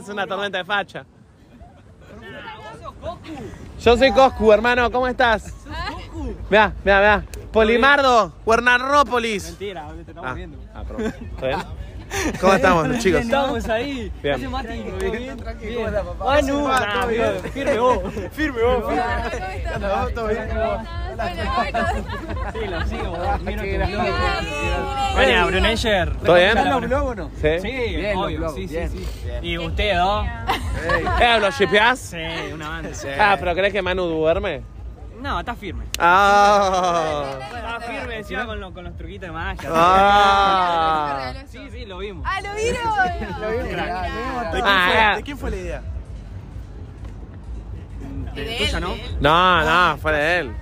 Es una tormenta de facha. Yo soy Coscu, hermano, ¿cómo estás? Vea, vea, vea. Polimardo, Huernarrópolis. Mentira, te estamos Ah, viendo. ah, perdón. ¿Está bien? ¿Cómo estamos, los chicos? Estamos ahí. Bien. Hace Mati, ¿todo bien? Bien. Manu, nah, bien. firme vos. Firme vos. Sí, lo sigo. Miro blog. Bueno, Bruneyer. ¿Todo bien? ¿Están los blogs o no? Sí. Sí, Bien, los obvio, sí, sí, bien, sí. bien. Y usted, ¿no? ¿Eh, ¿Lo shipeás? Sí, una banda. Ah, pero ¿crees que Manu duerme? No, está firme. Ah. Está firme encima con, los- con los truquitos de magia. Ah. Sí, lo vimos. Ah, ¿lo vieron? Ah, ¿De quién fue la idea? De tuya, ¿no? No, no, fue de él.